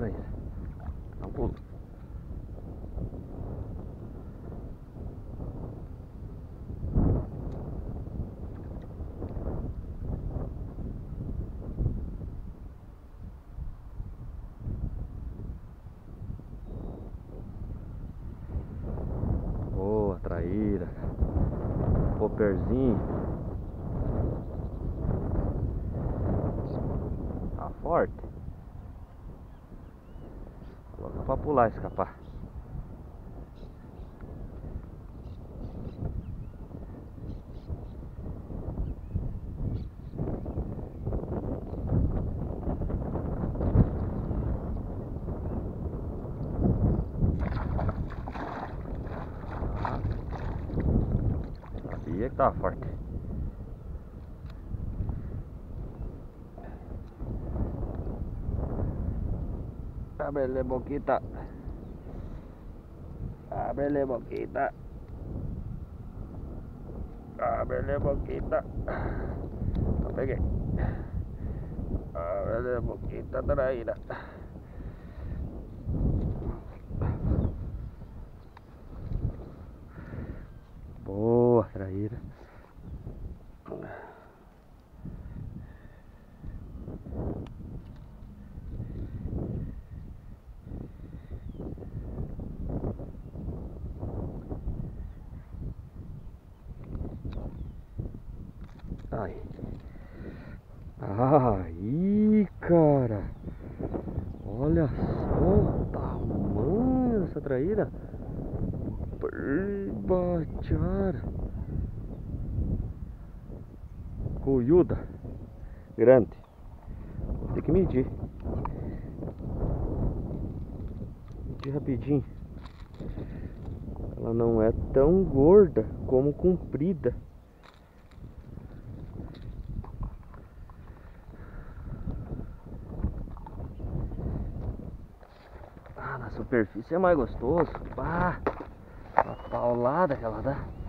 Traíra. Dá um pulo. Boa, traíra. Popperzinho. Tá forte. Coloca pra pular e escapar. Sabia que tava forte. Ábrele boquita. Ábrele boquita. Ábrele boquita. Não peguei. Ábrele boquita, traíra. Ai. Aí, cara. Olha só o tamanho dessa traíra. Barbachara. Coiuda. Grande. Vou ter que medir. Medir rapidinho. Ela não é tão gorda como comprida. Superfície é mais gostoso. Pá, a paulada que ela dá.